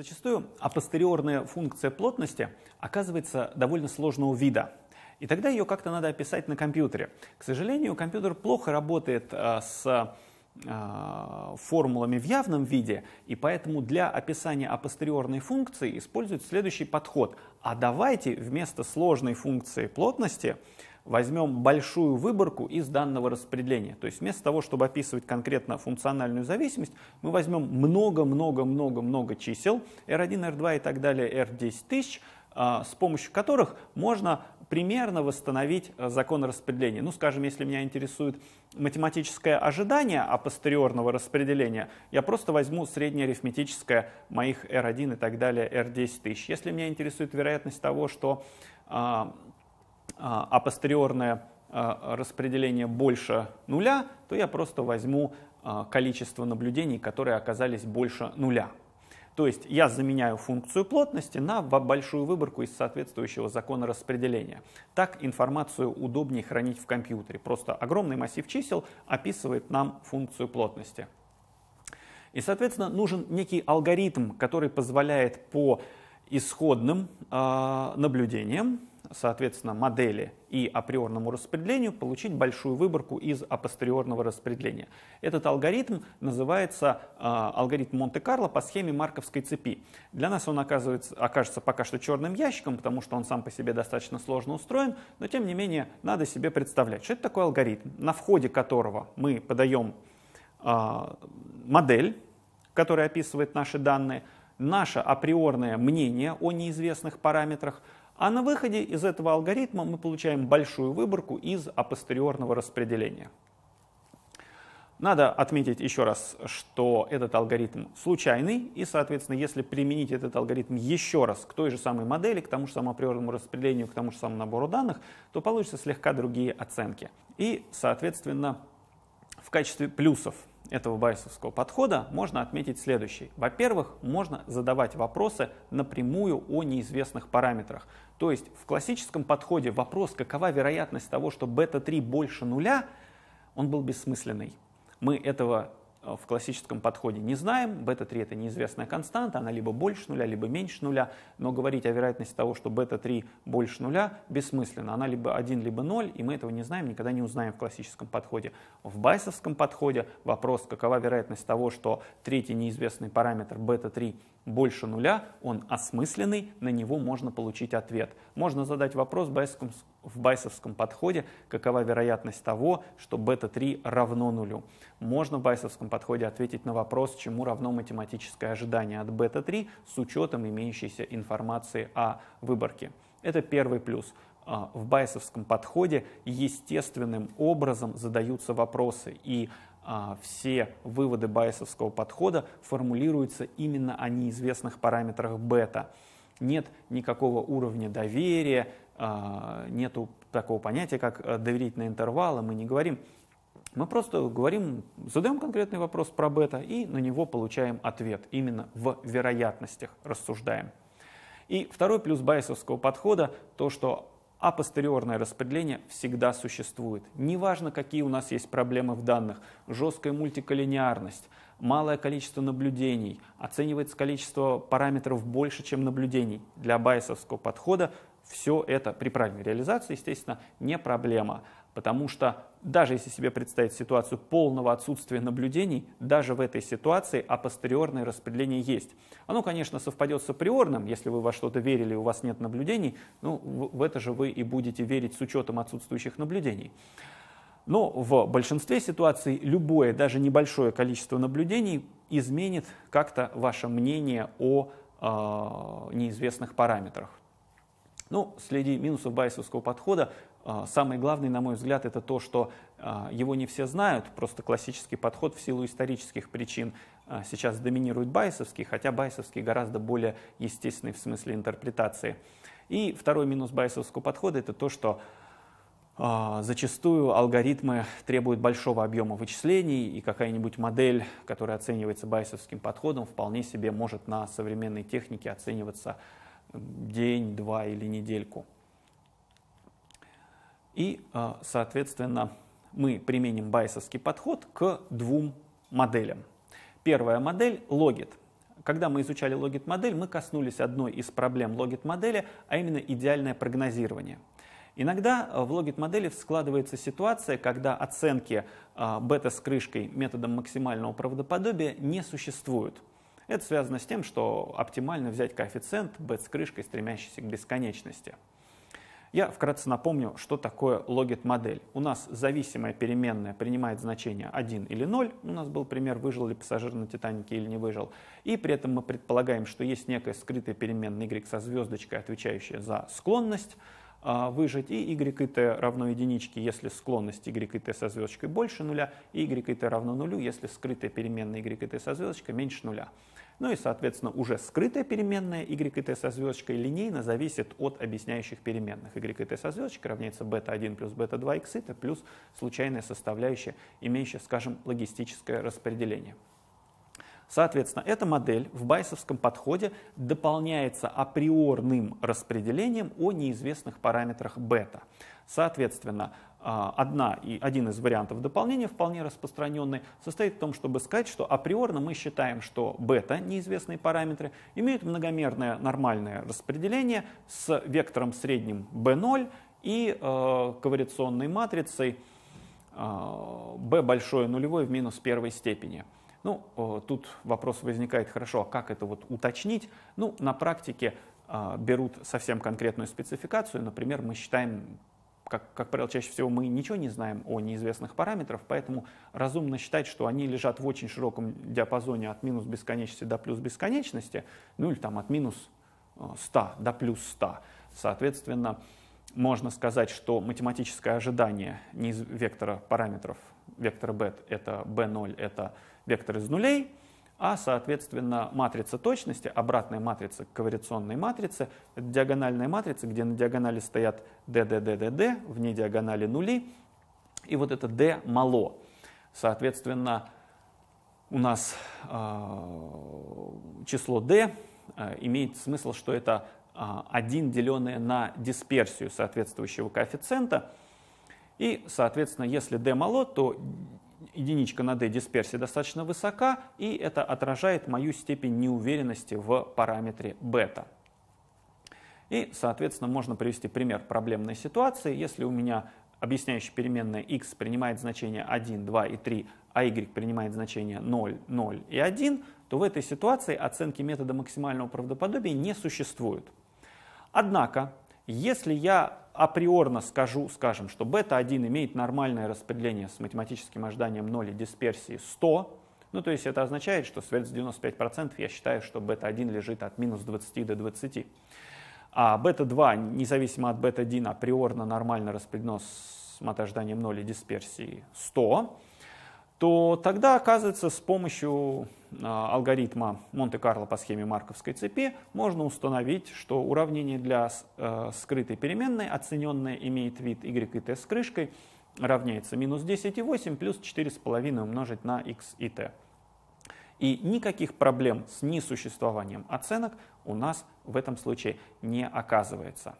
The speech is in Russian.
Зачастую апостериорная функция плотности оказывается довольно сложного вида. И тогда ее как-то надо описать на компьютере. К сожалению, компьютер плохо работает а, с а, формулами в явном виде, и поэтому для описания апостериорной функции используют следующий подход. А давайте вместо сложной функции плотности возьмем большую выборку из данного распределения. То есть вместо того, чтобы описывать конкретно функциональную зависимость, мы возьмем много-много-много-много чисел, R1, R2 и так далее, R10 тысяч, а, с помощью которых можно примерно восстановить э, закон распределения. Ну, скажем, если меня интересует математическое ожидание апостериорного распределения, я просто возьму среднее арифметическое моих R1 и так далее, R10 тысяч. Если меня интересует вероятность того, что а, а, апостериорное а, распределение больше нуля, то я просто возьму а, количество наблюдений, которые оказались больше нуля. То есть я заменяю функцию плотности на большую выборку из соответствующего закона распределения. Так информацию удобнее хранить в компьютере. Просто огромный массив чисел описывает нам функцию плотности. И, соответственно, нужен некий алгоритм, который позволяет по исходным э, наблюдениям соответственно, модели и априорному распределению получить большую выборку из апостериорного распределения. Этот алгоритм называется э, алгоритм Монте-Карло по схеме марковской цепи. Для нас он оказывается, окажется пока что черным ящиком, потому что он сам по себе достаточно сложно устроен, но тем не менее надо себе представлять, что это такой алгоритм, на входе которого мы подаем э, модель, которая описывает наши данные, наше априорное мнение о неизвестных параметрах – а на выходе из этого алгоритма мы получаем большую выборку из апостериорного распределения. Надо отметить еще раз, что этот алгоритм случайный, и, соответственно, если применить этот алгоритм еще раз к той же самой модели, к тому же самому априорному распределению, к тому же самому набору данных, то получится слегка другие оценки. И, соответственно, в качестве плюсов этого байсовского подхода можно отметить следующее. Во-первых, можно задавать вопросы напрямую о неизвестных параметрах. То есть в классическом подходе вопрос, какова вероятность того, что бета-3 больше нуля, он был бессмысленный. Мы этого в классическом подходе не знаем. Бета-3 это неизвестная константа, она либо больше нуля, либо меньше нуля, но говорить о вероятности того, что бета-3 больше нуля, бессмысленно. Она либо 1, либо 0, и мы этого не знаем, никогда не узнаем в классическом подходе. В байсовском подходе вопрос, какова вероятность того, что третий неизвестный параметр бета-3 больше нуля, он осмысленный, на него можно получить ответ. Можно задать вопрос в байсовском, в байсовском подходе, какова вероятность того, что бета-3 равно нулю. Можно в байсовском подходе ответить на вопрос, чему равно математическое ожидание от бета-3 с учетом имеющейся информации о выборке. Это первый плюс. А, в байсовском подходе естественным образом задаются вопросы, и а, все выводы байсовского подхода формулируются именно о неизвестных параметрах бета. Нет никакого уровня доверия, а, нету такого понятия, как доверительные интервалы, мы не говорим. Мы просто говорим, задаем конкретный вопрос про бета и на него получаем ответ. Именно в вероятностях рассуждаем. И второй плюс байесовского подхода то, что апостериорное распределение всегда существует. Неважно, какие у нас есть проблемы в данных, жесткая мультиколлинеарность, малое количество наблюдений, оценивается количество параметров больше, чем наблюдений. Для байесовского подхода все это при правильной реализации, естественно, не проблема. Потому что даже если себе представить ситуацию полного отсутствия наблюдений, даже в этой ситуации апостериорное распределение есть. Оно, конечно, совпадет с априорным, если вы во что-то верили, у вас нет наблюдений, ну, в это же вы и будете верить с учетом отсутствующих наблюдений. Но в большинстве ситуаций любое, даже небольшое количество наблюдений изменит как-то ваше мнение о э, неизвестных параметрах. Ну, среди минусов байесовского подхода самый главный, на мой взгляд, это то, что а, его не все знают, просто классический подход в силу исторических причин а, сейчас доминирует байесовский, хотя байесовский гораздо более естественный в смысле интерпретации. И второй минус байесовского подхода это то, что зачастую алгоритмы требуют большого объема вычислений, и какая-нибудь модель, которая оценивается байесовским подходом, вполне себе может на современной технике оцениваться день, два или недельку. И, а, соответственно, мы применим байсовский подход к двум моделям. Первая модель – логит. когда мы изучали логит-модель, мы коснулись одной из проблем логит-модели, а именно идеальное прогнозирование. Иногда в логит-модели складывается ситуация, когда оценки бета с крышкой методом максимального правдоподобия не существуют. Это связано с тем, что оптимально взять коэффициент бет с крышкой, стремящийся к бесконечности. Я вкратце напомню, что такое логит-модель. У нас зависимая переменная принимает значение 1 или 0. У нас был пример, выжил ли пассажир на Титанике или не выжил. И при этом мы предполагаем, что есть некая скрытая переменная y со звездочкой, отвечающая за склонность а, выжить, и y и t равно единичке, если склонность y и t со звездочкой больше нуля, и y и t равно нулю, если скрытая переменная y и t со звездочкой меньше нуля. Ну и, соответственно, уже скрытая переменная y и t со звездочкой линейно зависит от объясняющих переменных. y и t со звездочкой равняется бета-1 плюс бета-2 x это плюс случайная составляющая, имеющая, скажем, логистическое распределение. Соответственно, эта модель в байсовском подходе дополняется априорным распределением о неизвестных параметрах бета. Соответственно, одна и один из вариантов дополнения, вполне распространенный, состоит в том, чтобы сказать, что априорно мы считаем, что бета, неизвестные параметры, имеют многомерное нормальное распределение с вектором средним b0 и э, ковариационной матрицей э, b большое нулевое в минус первой степени. Ну, э, тут вопрос возникает, хорошо, а как это вот уточнить? Ну, на практике э, берут совсем конкретную спецификацию, например, мы считаем как, как правило, чаще всего мы ничего не знаем о неизвестных параметрах, поэтому разумно считать, что они лежат в очень широком диапазоне от минус бесконечности до плюс бесконечности, ну или там от минус 100 э, до плюс 100. Соответственно, можно сказать, что математическое ожидание вектора параметров, вектора b это b0, это вектор из нулей, а, соответственно, матрица точности, обратная матрица к ковариационной матрице, это диагональная матрица, где на диагонали стоят d, d, d, d, d, вне диагонали нули, и вот это d мало. Соответственно, у нас э, число d э, имеет смысл, что это э, 1 деленное на дисперсию соответствующего коэффициента. И, соответственно, если d мало, то единичка на d дисперсия достаточно высока, и это отражает мою степень неуверенности в параметре бета. И, соответственно, можно привести пример проблемной ситуации. Если у меня объясняющая переменная x принимает значение 1, 2 и 3, а y принимает значение 0, 0 и 1, то в этой ситуации оценки метода максимального правдоподобия не существует. Однако, если я априорно скажу, скажем, что бета-1 имеет нормальное распределение с математическим ожиданием 0 и дисперсии 100, ну то есть это означает, что с 95% я считаю, что бета-1 лежит от минус 20 до 20. А бета-2, независимо от бета-1, априорно нормально распределено с матожиданием 0 и дисперсии 100, то тогда, оказывается, с помощью а, алгоритма Монте-Карло по схеме марковской цепи можно установить, что уравнение для э, скрытой переменной, оцененное имеет вид y и t с крышкой, равняется минус 10,8 плюс 4,5 умножить на x и t. И никаких проблем с несуществованием оценок у нас в этом случае не оказывается.